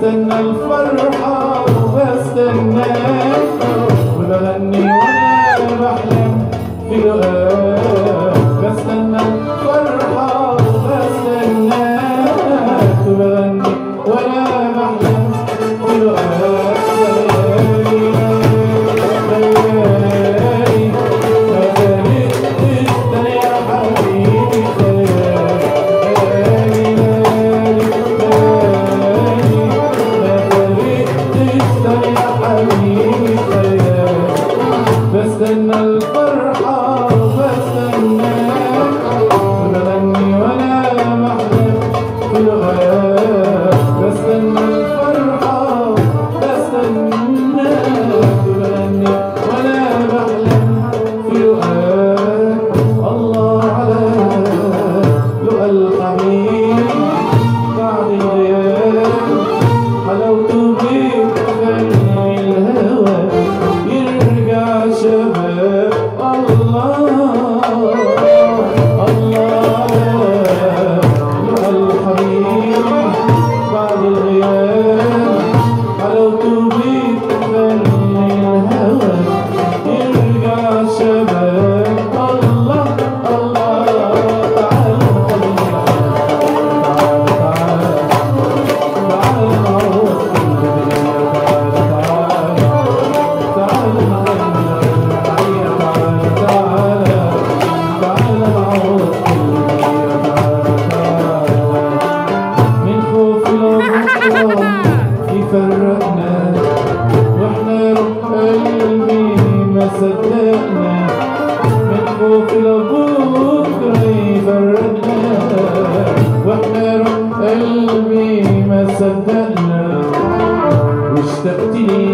بستنى الفرحة وبستناك وبغني وأنا بحلم في لقاك بستنى step deep.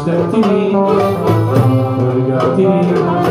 Step to me, put it to me.